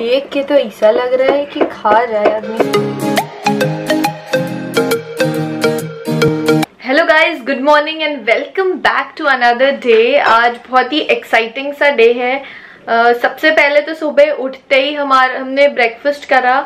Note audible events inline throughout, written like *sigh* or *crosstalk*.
देख के तो ऐसा लग रहा है कि खा जाए आदमी। Hello guys good morning and welcome back to another day आज बहुत ही एक्साइटिंग सा डे है। uh, सबसे पहले तो सुबह उठते ही हमारा हमने ब्रेकफास्ट करा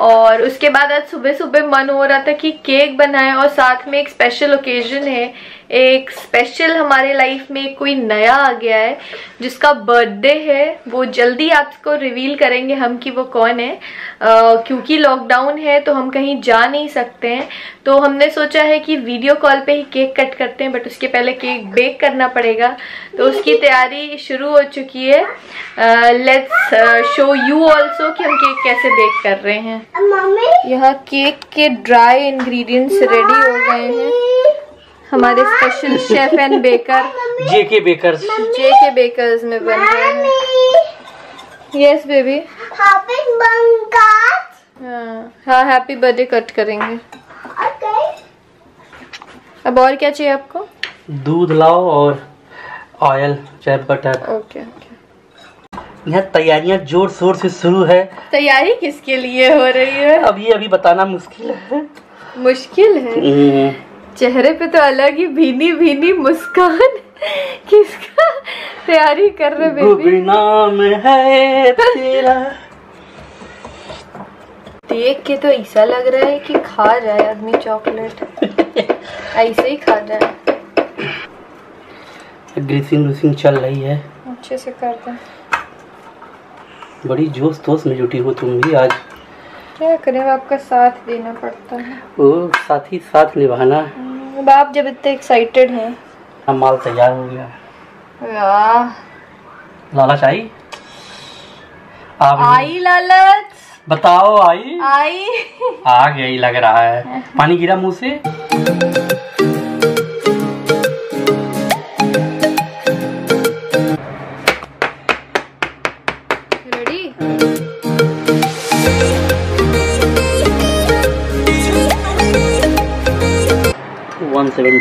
और उसके बाद आज सुबह सुबह मन हो रहा था कि केक बनाएँ और साथ में एक स्पेशल ओकेजन है। एक स्पेशल हमारे लाइफ में कोई नया आ गया है जिसका बर्थडे है वो जल्दी आपको रिवील करेंगे हम कि वो कौन है। uh, क्योंकि लॉकडाउन है तो हम कहीं जा नहीं सकते हैं। तो हमने सोचा है कि वीडियो कॉल पे ही केक कट करते हैं बट उसके पहले केक बेक करना पड़ेगा। तो उसकी तैयारी शुरू हो चुकी है। लेट्स शो यू ऑल्सो कि हम केक कैसे बेक कर रहे हैं। यहाँ केक के ड्राई इंग्रेडिएंट्स रेडी हो गए हैं। हमारे special chef and baker J K baker J के बेकर्स में बन रहे हैं यस बेबी Happy birthday. हाँ हाँ हैप्पी बर्थडे कट करेंगे। Okay. अब और क्या चाहिए आपको? दूध लाओ और ऑयल चाहे बटर ओके ओके यहाँ तैयारियाँ ज़ोर शोर से शुरू है। तैयारी किसके लिए हो रही है? अब ये अभी बताना मुश्किल है। मुश्किल है? हम्म, चेहरे पे तो अलग ही भीनी भीनी मुस्कान। किसका तैयारी कर रहे बेबी? नाम है तेरा। देख के तो ऐसा लग रहा है कि खा जाए आदमी चॉकलेट। ऐसे ही खा जाए। ग्रीसिंग व्रीसिंग चल रही है। अच्छे से कर दे। बड़ी जोश तोश में जुटी हो तुम भी आज। क्या करें आपका साथ देना पड़ता है। ओ साथ ही साथ निभाना अब आप जब इतने एक्साइटेड हैं। अब माल तैयार हो गया। लालच लाला चाहिए आप आई लालच बताओ आई। आई। आ गई लग रहा है। *laughs* पानी गिरा मुँह से।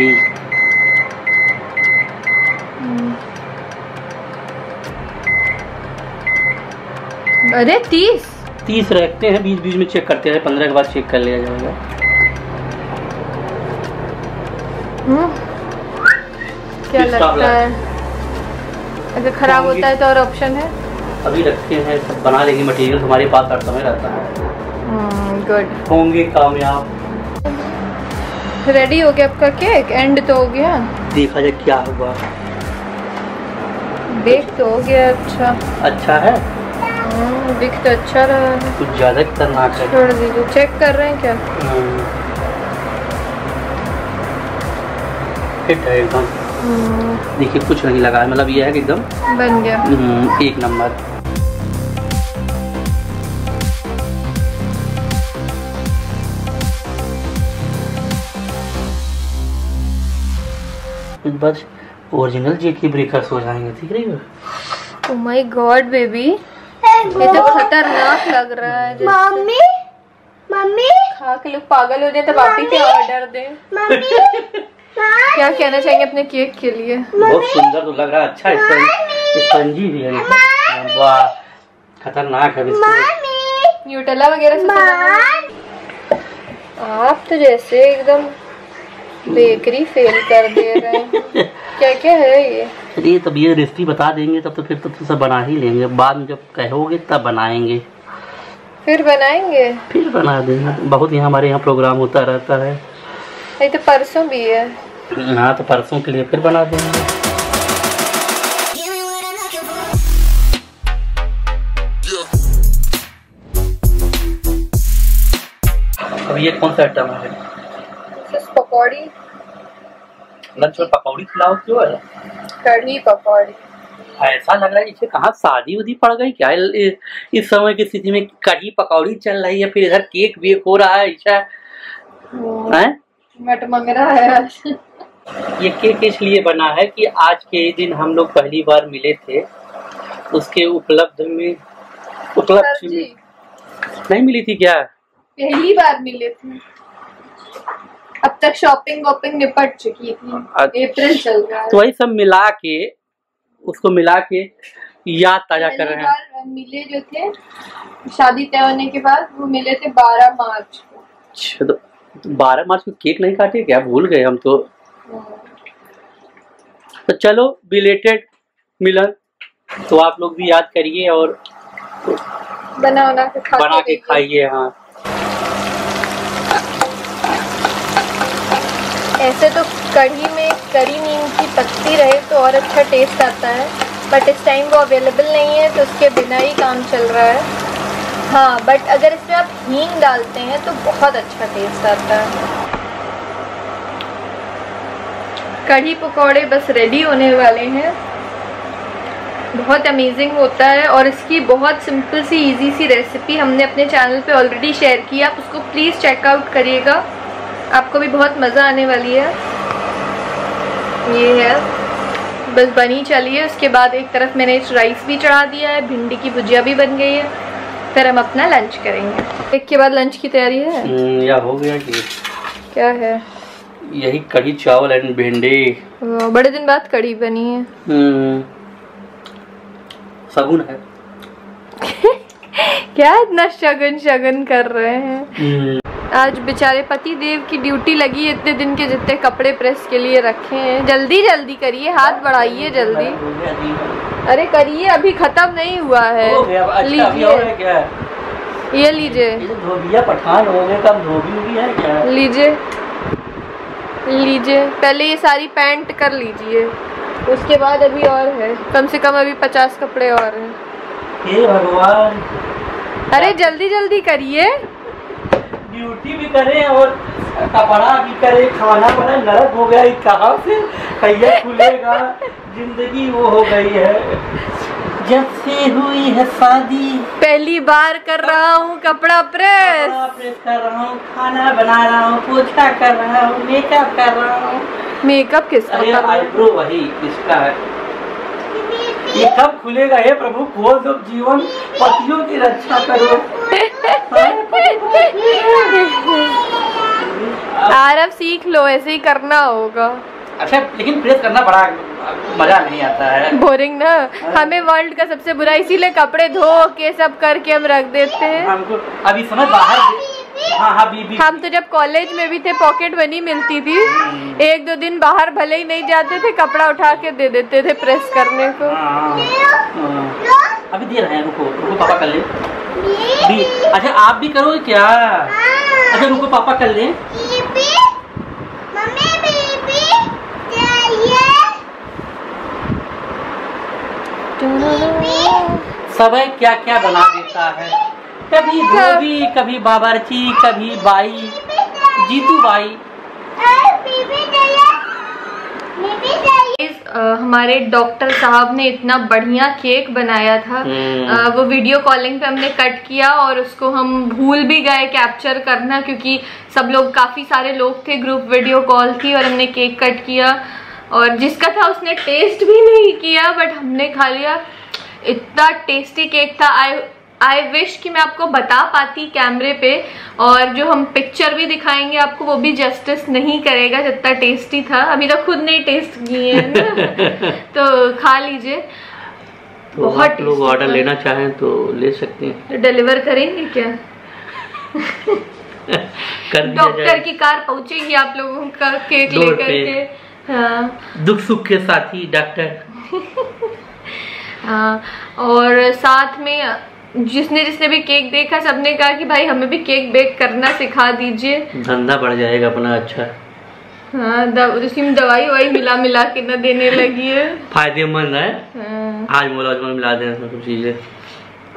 वन अरे तीस। तीस रखते हैं बीच बीच में चेक करते हैं पंद्रह के बाद चेक कर लिया जाएगा। हम्म। क्या लगता है? अगर खराब होता है तो और ऑप्शन है? अभी रखते हैं सब बना लेंगे मटेरियल हमारे पास हर समय रहता है। गुड होंगे कामयाब। रेडी हो गया आपका केक एंड तो हो गया। देखा जाए क्या हुआ। बेक तो हो गया अच्छा। अच्छा है? हम्म, दिख तो अच्छा रहा। है कुछ ज़्यादा खतरनाक है। छोड़ दीजिए। चेक कर रहे हैं क्या? हम्म। फिट है एकदम। हम्म, देखिए कुछ नहीं लगा। है मतलब ये है कि एकदम बन गया। हम्म, एक नंबर। बस ओरिजिनल जे की ब्रेकर्स हो जाएँगे ठीक है? ओ माय गॉड बेबी ये तो खतरनाक लग रहा है Mommy. Mommy. खा के लोग पागल हो जाए तब आप ही क्या ऑर्डर दे? Mommy. *laughs* क्या कहना चाहेंगे अपने केक के लिए? बहुत सुंदर तो लग रहा है अच्छा स्पंज स्पंजी भी है। वाह खतरनाक है न्यूटेला वगैरह से है? आप तो जैसे एकदम बेकरी फेल कर दे रहे हैं। *laughs* क्या क्या है ये? ये तब ये रेसिपी बता देंगे तब तो फिर तब तो सब बना ही लेंगे। बाद में जब कहोगे तब बनाएँगे। फिर बनाएँगे? फिर बना देंगे। बहुत यहाँ हमारे यहाँ प्रोग्राम होता रहता है। नहीं तो परसों भी है। हाँ तो परसों के लिए फिर बना देंगे। अब ये कौन सा आइटम है? पकौड़ी। लंच में पकौड़ी खिलाओ क्यों है? कढ़ी पकौड़ी। ऐसा लग रहा है इसे कहाँ शादी उदी पड़ गई क्या? इस समय की स्थिति में कढ़ी पकौड़ी चल रही है फिर इधर केक बेक हो रहा है ऐसा है? मट मंग रहा है ये केक इसलिए बना है कि आज के दिन हम लोग पहली बार मिले थे उसके उपलब्ध में उपलब्ध में। नहीं मिली थी क्या? पहली बार मिले थे। अब तक शॉपिंग वॉपिंग निपट चुकी थी अच्छा। अप्रैल चल रहा है। तो वही सब मिला के उसको मिला के याद ताज़ा कर रहे हैं। मिले जो थे शादी तय होने के बाद वो मिले थे बारह मार्च को। अच्छा तो बारह मार्च को केक नहीं काटे क्या? भूल गए हम तो। तो चलो बिलेटेड मिलन। तो आप लोग भी याद करिए और बना बना के। खाइए हाँ। ऐसे तो कढ़ी में करी नीम की पत्ती रहे तो और अच्छा टेस्ट आता है। बट इस टाइम वो अवेलेबल नहीं है तो उसके बिना ही काम चल रहा है। हाँ बट अगर इसमें आप हींग डालते हैं तो बहुत अच्छा टेस्ट आता है। कढ़ी पकौड़े बस रेडी होने वाले हैं। बहुत अमेजिंग होता है और इसकी बहुत सिंपल सी इजी सी रेसिपी हमने अपने चैनल पे ऑलरेडी शेयर की आप उसको प्लीज़ चेकआउट करिएगा। आपको भी बहुत मज़ा आने वाली है। ये है। बस बनी चली है। उसके बाद एक तरफ़ मैंने राइस भी चढ़ा दिया है भिंडी की भुजिया भी बन गई है। फिर हम अपना लंच करेंगे। एक के बाद लंच की तैयारी है? हम्म, या हो गया कि क्या है? यही कढ़ी चावल एंड भिंडी। बड़े दिन बाद कढ़ी बनी है। हम्म, सगुन है। *laughs* क्या इतना शगन शगन कर रहे हैं? हम्म, आज बेचारे पति देव की ड्यूटी लगी है इतने दिन के जितने कपड़े प्रेस के लिए रखे हैं। जल्दी जल्दी करिए हाथ बढ़ाइए जल्दी। अरे करिए अभी खत्म नहीं हुआ है। अच्छा लीजिए। ये लीजिए। पठान हो गए कब धोबी भी है क्या? लीजिए। लीजिए। पहले ये सारी पैंट कर लीजिए। उसके बाद अभी और है। कम से कम अभी पचास कपड़े और हैं। हे भगवान। अरे जल्दी जल्दी करिए। ड्यूटी भी करे और कपड़ा भी करे खाना बड़ा नरक हो गया कहाँ से कैया खुलेगा ज़िंदगी वो हो गई है। जब से हुई है शादी पहली बार कर रहा हूँ कपड़ा प्रेस। कपड़ा प्रेस कर रहा हूँ खाना बना रहा हूँ पोछा कर रहा हूँ मेकअप कर रहा हूँ। मेकअप किसका हूँ? आईब्रो वही इसका है? ये कब खुलेगा? हे प्रभु खोल दो जीवन पतियों की रक्षा करो। आरब सीख लो ऐसे ही करना होगा। अच्छा लेकिन प्रेस करना बड़ा मज़ा नहीं आता है। बोरिंग ना? हमें वर्ल्ड का सबसे बुरा इसीलिए कपड़े धो के सब करके हम रख देते हैं। हमको अभी समझ बाहर हाँ हाँ बीबी हम तो जब कॉलेज में भी थे पॉकेट मनी मिलती थी। एक दो दिन बाहर भले ही नहीं जाते थे कपड़ा उठा के दे देते थे प्रेस करने को। हाँ, हाँ। अभी दे रहे हैं रुको रुको पापा कर ले। भी अच्छा आप भी करो क्या? अच्छा रुको पापा कर ले। समय क्या क्या बना देता है? कभी धोबी कभी बाबरची कभी बाई। जीतू बाई। बीबी अ, हमारे डॉक्टर साहब ने इतना बढ़िया केक बनाया था। हम्म। अ, वो वीडियो कॉलिंग पे हमने कट किया और उसको हम भूल भी गए कैप्चर करना क्योंकि सब लोग काफ़ी सारे लोग थे ग्रुप वीडियो कॉल थी और हमने केक कट किया। और जिसका था उसने टेस्ट भी नहीं किया बट हमने खा लिया। इतना टेस्टी केक था। आई आई विश कि मैं आपको बता पाती कैमरे पे और जो हम पिक्चर भी दिखाएँगे आपको वो भी जस्टिस नहीं करेगा जितना टेस्टी था। अभी तक खुद नहीं टेस्ट किए हैं *laughs* तो खा लीजिए। तो बहुत लोग ऑर्डर लेना चाहें तो ले सकते हैं। डिलीवर करेंगे क्या? *laughs* कर डॉक्टर की कार पहुंचेगी आप लोगों का केक लेकर के। हाँ। दुख सुख के साथ ही डॉक्टर हाँ और साथ में जिसने जिसने भी केक देखा सबने कहा कि भाई हमें भी केक बेक करना सिखा दीजिए। धंधा बढ़ जाएगा अपना अच्छा। हाँ दव, दवाई ववाई मिला मिला के न देने लगी है। फ़ायदेमंद है। हाँ। आज मोला में मिला दें सब चीज़ें।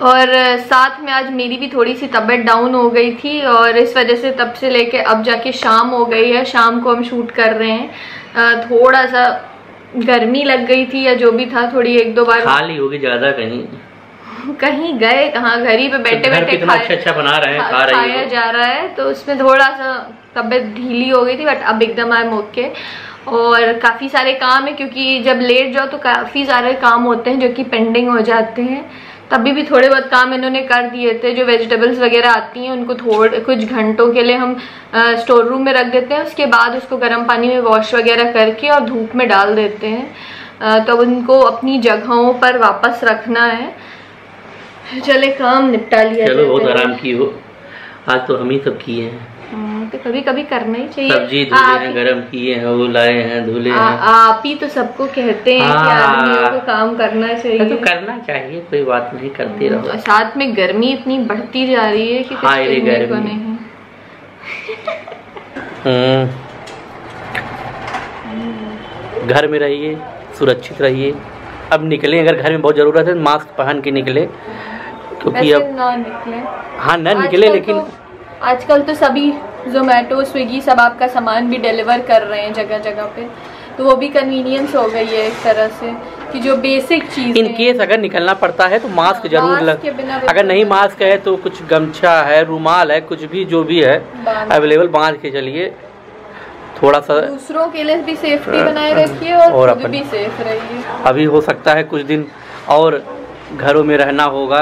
और साथ में आज मेरी भी थोड़ी सी तबीयत डाउन हो गई थी और इस वजह से तब से लेके अब जाके शाम हो गई है। शाम को हम शूट कर रहे हैं। थोड़ा सा गर्मी लग गई थी या जो भी था थोड़ी एक दो बार। खाली होगी ज़्यादा कहीं। कहीं गए कहाँ घर ही पे बैठे बैठे इतना अच्छा अच्छा बना रहे हैं खा रही खाया जा रहा है तो उसमें थोड़ा सा तबीयत ढीली हो गई थी बट अब एकदम आई एम ओके और काफ़ी सारे काम है क्योंकि जब लेट जाओ तो काफ़ी सारे काम होते हैं जो कि पेंडिंग हो जाते हैं। तभी भी थोड़े बहुत काम इन्होंने कर दिए थे जो वेजिटेबल्स वगैरह आती हैं उनको थोड़े कुछ घंटों के लिए हम स्टोर रूम में रख देते हैं उसके बाद उसको गर्म पानी में वॉश वगैरह करके और धूप में डाल देते हैं। अ, तो उनको अपनी जगहों पर वापस रखना है। चले काम निपटा लिया चलो बहुत आराम की हो। आज तो हम ही सब किए हैं। हम्म, तो कभी कभी करना ही चाहिए। सब्ज़ी धुले हैं गरम किए हैं वो लाए हैं धुले हैं। आप ही तो सबको कहते हैं कि हाँ। आदमियों को काम करना चाहिए। तो करना चाहिए कोई बात नहीं करते रहो। और साथ में गर्मी इतनी बढ़ती जा रही है कि को गर्मी। है हम्म। घर में रहिए सुरक्षित रहिए। अब निकले अगर घर में बहुत ज़रूरत है तो मास्क पहन के निकले। क्योंकि अब ना निकले। हाँ न निकले लेकिन तो, आजकल तो सभी जोमेटो स्विगी सब आपका सामान भी डिलीवर कर रहे हैं जगह जगह पे। तो वो भी कन्वीनियंस हो गई है एक तरह से कि जो बेसिक चीज़ इन केस अगर निकलना पड़ता है तो मास्क ज़रूर मास्क लग अगर नहीं मास्क है तो कुछ गमछा है रुमाल है कुछ भी जो भी है अवेलेबल बाँध के चलिए। थोड़ा सा दूसरों के लिए भी सेफ्टी बनाए रखिए और, और खुद भी सेफ़ रहिए। अभी हो सकता है कुछ दिन और घरों में रहना होगा।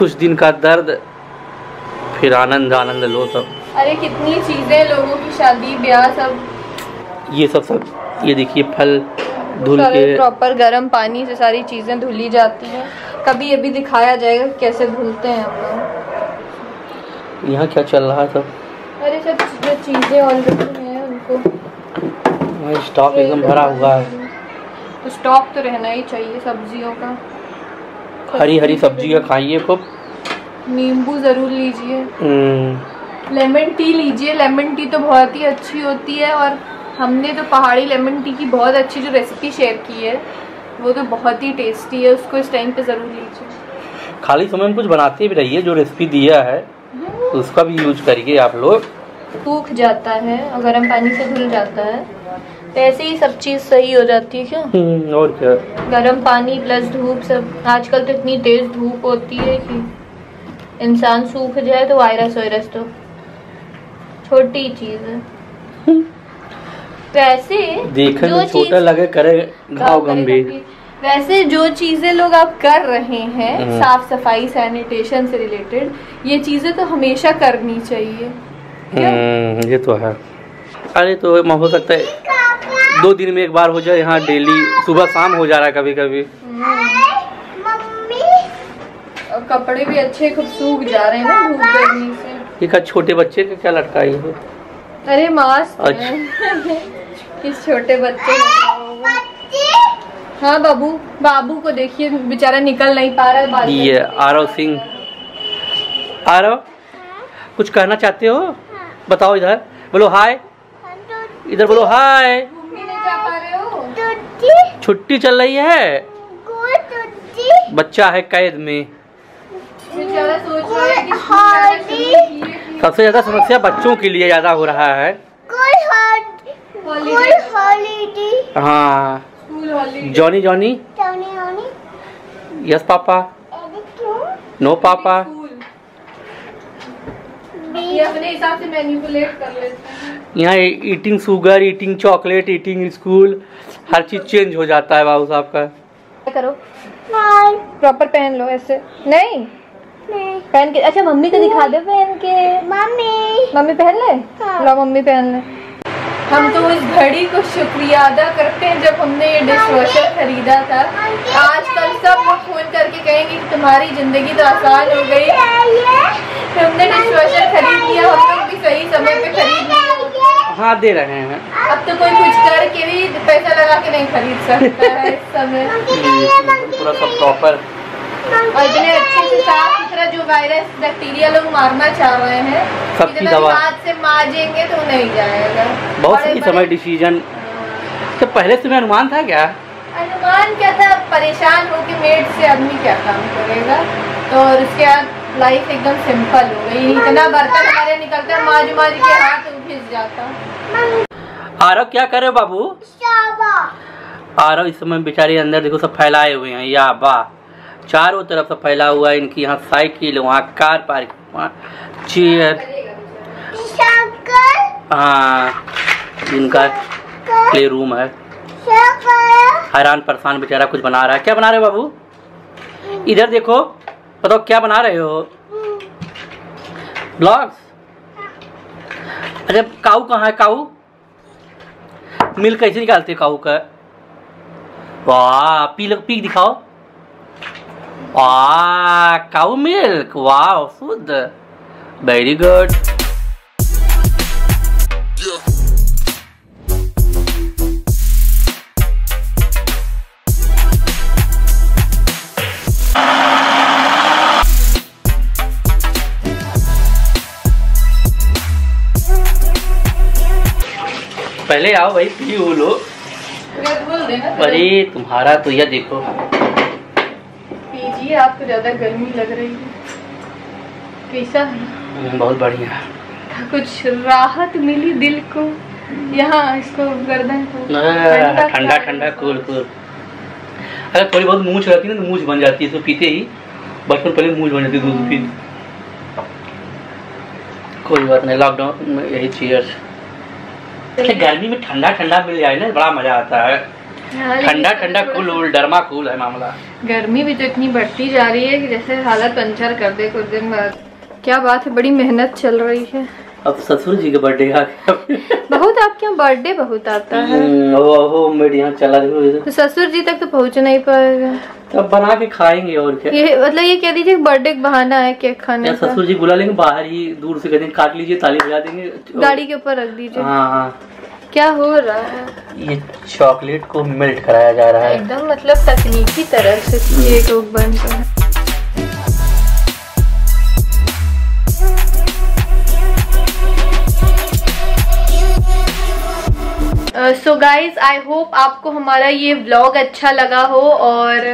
कुछ दिन का दर्द फिर आनंद आनंद लो सब अरे कितनी चीज़ें लोगों की शादी ब्याह सब। ये सब सब ये देखिए फल धुल के प्रॉपर गर्म पानी से सारी चीज़ें धुली जाती हैं। कभी ये भी दिखाया जाएगा कैसे धुलते हैं हम लोग। यहाँ क्या चल रहा है सब? अरे सब जो चीज़ें ऑलरेडी हैं उनको। स्टॉक एकदम भरा हुआ है। तो स्टॉक तो रहना ही चाहिए सब्जियों का। हरी हरी सब्ज़ियाँ खाइए खूब। नींबू ज़रूर लीजिए। हम्म, लेमन टी लीजिए। लेमन टी तो बहुत ही अच्छी होती है और हमने तो पहाड़ी लेमन टी की बहुत अच्छी जो रेसिपी शेयर की है वो तो बहुत ही टेस्टी है उसको इस टाइम पे ज़रूर लीजिए। खाली समय में कुछ बनाते भी रहिए जो रेसिपी दिया है उसका भी यूज़ करिए आप लोग। सूख जाता है और गर्म पानी से धुल जाता है तो ऐसे ही सब चीज़ सही हो जाती है क्यों? हम्म, और क्या? गर्म पानी प्लस धूप सब। आजकल तो इतनी तेज धूप होती है कि इंसान सूख जाए तो वायरस वायरस तो। छोटी चीज़ है। वैसे देखने जो छोटा लगे करे घाव गंभीर। वैसे जो चीज़ें लोग आप कर रहे हैं हम्म। साफ़ सफ़ाई सैनिटेशन से रिलेटेड ये चीज़ें तो हमेशा करनी चाहिए। हम्म, ये तो है। अरे तो हो सकता है दो दिन में एक बार हो जाए यहाँ डेली सुबह शाम हो जा रहा है कभी कभी कपड़े भी अच्छे खूब सूख जा रहे हैं ना धूप गर्मी से। ये छोटे बच्चे का क्या लटका है ये? अरे मास्क अच्छा। *laughs* किस छोटे बच्चे हाँ बाबू बाबू को देखिए बेचारा निकल नहीं पा रहा है ये आरव सिंह। आरव कुछ कहना चाहते हो? बताओ इधर। बोलो हाय इधर बोलो हाय. हो? छुट्टी चल रही है? बच्चा है कैद में। बेचारा सोच रहा है कि हॉली सबसे ज़्यादा समस्या बच्चों के लिए ज़्यादा हो रहा है। हाँ। Johnny Johnny. Yes papa. No papa. ये अपने हिसाब से मैनिपुलेट कर लेते हैं। यहाँ eating sugar eating chocolate eating school हर चीज़ चेंज हो जाता है बाबू साहब का। क्या करो? प्रॉपर पहन लो ऐसे। नहीं? नहीं। पहन के अच्छा मम्मी को दिखा दे पहन के। मम्मी। मम्मी पहन ले? हाँ। लो मम्मी पहन ले। हम तो उस घड़ी को शुक्रिया अदा करते हैं जब हमने ये डिश वॉशर खरीदा था। आजकल सब लोग फ़ोन करके कहेंगे कि तुम्हारी ज़िंदगी तो आसान हो गई। हमने डिश वॉशर खरीद लिया हम लोग भी सही समय पे खरीद लिया। हाँ दे रहे हैं। अब तो कोई कुछ करके भी पैसा लगा के नहीं खरीद सकता है इस *laughs* समय। पूरा सब प्रॉपर और इतने अच्छे से साफ़ सुथरा जो वायरस बैक्टीरिया लोग मारना चाह रहे हैं सबकी दवा। हाथ से माजेंगे तो नहीं जाएगा। बहुत सही समय डिसीज़न तो पहले से अनुमान था क्या? अनुमान क्या था? परेशान हो के मेड से आदमी क्या काम करेगा? तो और उसके बाद लाइफ एकदम सिंपल हो गई। इतना बर्तन हमारे निकलता है माज माज के हाथ घिस जाता। आरव क्या करे बाबू? आरव इस समय बेचारे अंदर देखो सब फैलाए हुए हैं। या वाह चारों तरफ़ से फैला हुआ है इनकी यहाँ साइकिल वहाँ कार पार्क वहाँ चेयर। हाँ इनका प्ले रूम है। हैरान परेशान बेचारा कुछ बना रहा है। क्या बना रहे बाबू? इधर देखो। बताओ, क्या बना रहे हो? ब्लॉग्स अरे, काऊ कहाँ है, काऊ? मिल कैसे निकालते काऊ का? वाह, पी पी दिखाओ। वाह, काऊ मिल्क, वाह, शुद्ध। Very good. पहले आओ भाई पी लो। अरे तुम्हारा तो यह देखो। पीजिए आपको ज़्यादा गर्मी लग रही है। कैसा है? हम्म, बहुत बढ़िया। कुछ राहत मिली दिल को? यहाँ इसको गर्दन को। ठंडा ठंडा कूल कूल। अगर थोड़ी बहुत मूछ रहती है ना तो मूछ बन जाती है इसको पीते ही। बचपन पहले मूछ बन जाती है दूध पी कोई बात नहीं लॉकडाउन में यही चीज़ गर्मी में ठंडा ठंडा मिल जाए ना बड़ा मज़ा आता है। हाँ, ठंडा ठंडा कूल उल डरमा कूल है मामला। गर्मी भी तो इतनी बढ़ती जा रही है कि जैसे हालत पंचर कर दे कुछ दिन बाद। क्या बात है बड़ी मेहनत चल रही है। अब ससुर जी का बर्थडे आ गया। बहुत आपके यहाँ बर्थडे बहुत आता है। ओ मेरे यहाँ चला तो ससुर जी तक तो पहुँच नहीं पाएगा तब बना के खाएँगे और क्या? ये मतलब ये कह दीजिए बर्थडे का बहाना है केक खाने का? ससुर जी बुला लेंगे बाहर ही दूर से कहते काट लीजिए ताली बजा देंगे गाड़ी के ऊपर रख दीजिए। हाँ हाँ। क्या हो रहा है? ये चॉकलेट को मेल्ट कराया जा रहा है। एकदम मतलब तकनीकी तरह से केक उक बनता है। सो गाइज़ आई होप आपको हमारा ये व्लॉग अच्छा लगा हो और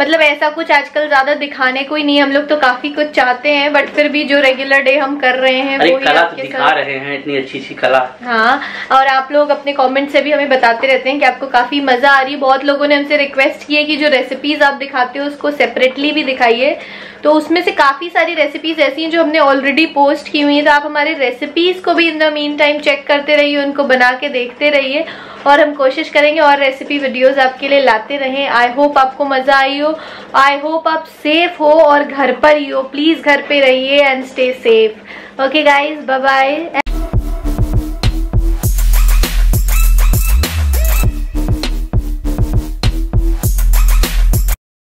मतलब ऐसा कुछ आजकल ज़्यादा दिखाने को ही नहीं हम लोग तो काफ़ी कुछ चाहते हैं बट फिर भी जो रेगुलर डे हम कर रहे हैं वो ही कला तो दिखा रहे हैं इतनी अच्छी अच्छी कला। हाँ और आप लोग अपने कॉमेंट से भी हमें बताते रहते हैं कि आपको काफ़ी मज़ा आ रही है। बहुत लोगों ने हमसे रिक्वेस्ट किया की है कि जो रेसिपीज़ आप दिखाते हो उसको सेपरेटली भी दिखाइए। तो उसमें से काफ़ी सारी रेसिपीज़ ऐसी हैं जो हमने ऑलरेडी पोस्ट की हुई है। तो आप हमारे रेसिपीज़ को भी in the mean time check करते रहिए, उनको बना के देखते रहिए और हम कोशिश करेंगे और रेसिपी वीडियोस आपके लिए लाते रहें। आई होप आपको मज़ा आई हो। आई होप आप सेफ़ हो और घर पर ही हो। प्लीज़ घर पे रहिए and stay safe okay guys bye